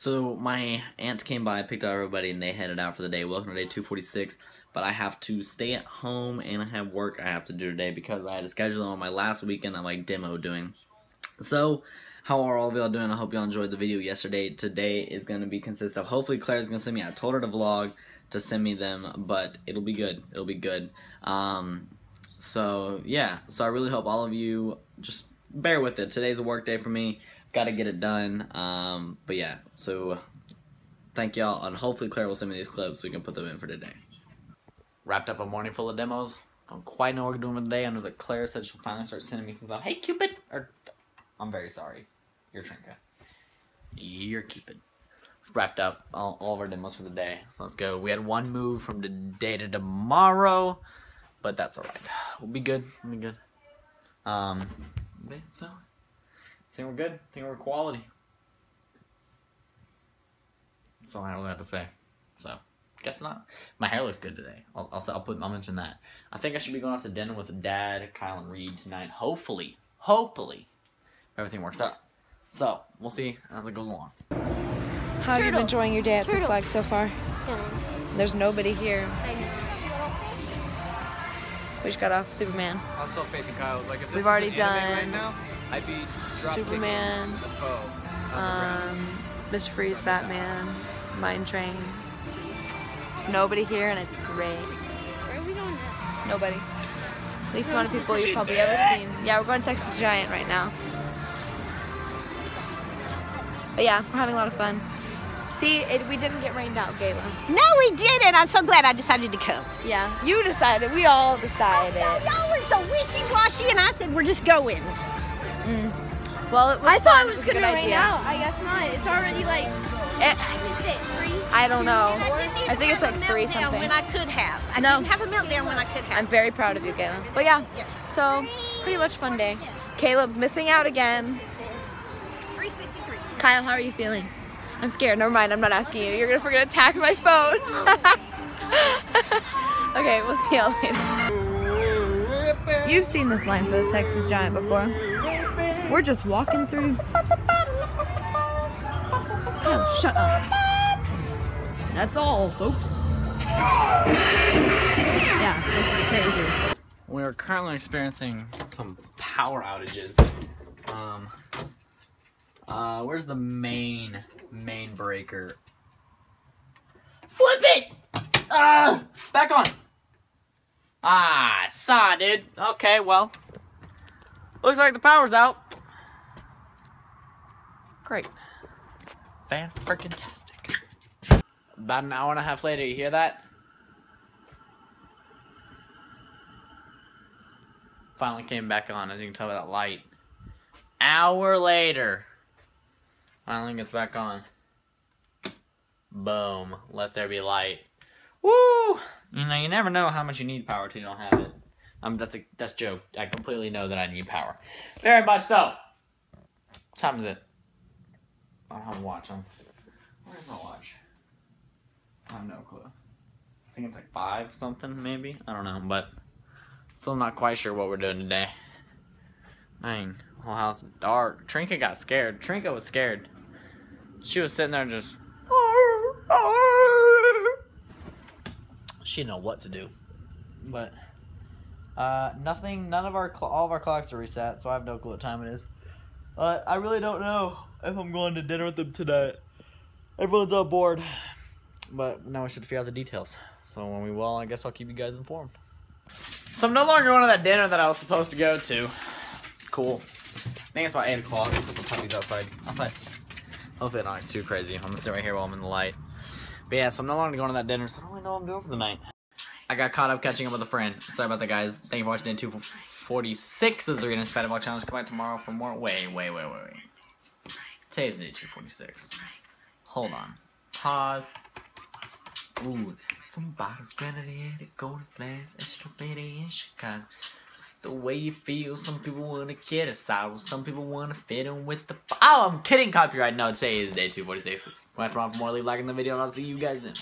So my aunt came by, picked up everybody, and they headed out for the day. Welcome to day 246. But I have to stay at home and I have work I have to do today because I had to schedule on my last weekend of like demo doing. So, how are all of y'all doing? I hope y'all enjoyed the video yesterday. Today is going to be consist of, hopefully Claire's going to send me, I told her to vlog to send me them, but it'll be good. It'll be good. Um, so, yeah. So I really hope all of you just bear with it. Today's a work day for me. Got to get it done. Um, but yeah, so thank y'all, and hopefully Claire will send me these clips so we can put them in for today. Wrapped up a morning full of demos. Don't quite know what we're doing today. I know that Claire said she'll finally start sending me some stuff. Hey, Cupid! Or, I'm very sorry. You're Trinka. You're Cupid. Wrapped up all, all of our demos for the day. So let's go. We had one move from today to tomorrow, but that's alright. We'll be good. We'll be good. Um, so, I think we're good. I think we're quality. That's all I really have to say. So, guess not. My hair looks good today. I'll, I'll, I'll put. I'll mention that. I think I should be going out to dinner with Dad, Kyle, and Reed tonight. Hopefully, hopefully, everything works out. So we'll see as it goes along. How have you been enjoying your day at Six Turtle. Flags so far? There's nobody here. We just got off Superman. Also, Faith and Kyle was like, if this We've already an done right now, I'd be Superman, the foe Um, Mr. Freeze, Batman, Mine Train. There's nobody here and it's great. Where are we going now? Nobody. Least amount of people you've probably ever seen. Yeah, we're going to Texas Giant right now. But yeah, we're having a lot of fun. See, it, we didn't get rained out, Gayla. No, we didn't. I'm so glad I decided to come. Yeah, you decided. We all decided. Y'all were so wishy-washy, and I said we're just going. Well, it was I thought it was, a good gonna rain idea. out. I guess not. It's already like. Eh, time is it? Three. I don't know. I I think it's like three something. When I could have. I No. didn't have a meltdown when I could have. I'm very proud of you, Gayla. But yeah, so it's pretty much fun day. Caleb's missing out again. 353. Kyle, how are you feeling? I'm scared. Never mind. I'm not asking you. You're gonna forget to attack my phone. okay, we'll see y'all later. You've seen this line for the Texas Giant before. We're just walking through. Kyle, shut up. That's all, folks. Yeah, this is crazy. We are currently experiencing some power outages. Um, uh, where's the main main breaker? Flip it! Ah, back on. Ah, saw, dude. Okay, well, looks like the power's out. Great. Fan freaking tastic. About an hour and a half later, you hear that? finally came back on, as you can tell by that light. Hour later, finally gets back on. Boom. Let there be light. Woo! You know, you never know how much you need power till you don't have it. Um, that's a that's joke. I completely know that I need power. Very much so. What time is it? I don't have a watch on. Where's my watch? I have no clue. I think it's like five something, maybe. I don't know, but Still not quite sure what we're doing today. Dang, whole house dark. Trinka got scared. Trinka was scared. She was sitting there just. She didn't know what to do. But uh, nothing. None of our all of our clocks are reset, so I have no clue what time it is. But I really don't know if I'm going to dinner with them tonight. Everyone's on board. But now I should figure out the details. So when we will, I guess I'll keep you guys informed. So I'm no longer going to that dinner that I was supposed to go to. Cool. I think it's about 8 o'clock. Let's put the puppies outside. Outside. Hopefully it not too crazy. I'm to sit right here while I'm in the light. But yeah, so I'm no longer going to that dinner, so I don't really know what I'm doing for the night. I got caught up catching up with a friend. Sorry about that, guys. Thank you for watching day 246 of the 3 Minutes Fatty Vlog Challenge. Come back tomorrow for more. Wait, wait, wait, wait, wait. Today's day 246. Hold on. Pause. Ooh. From bottles, grenadine, golden flames, and strawberry in Chicago. The way you feel, some people wanna get a sour, some people wanna fit in with the. Oh, I'm kidding, copyright. No, today is day 246. Come back tomorrow for more. Leave like in the video, and I'll see you guys then.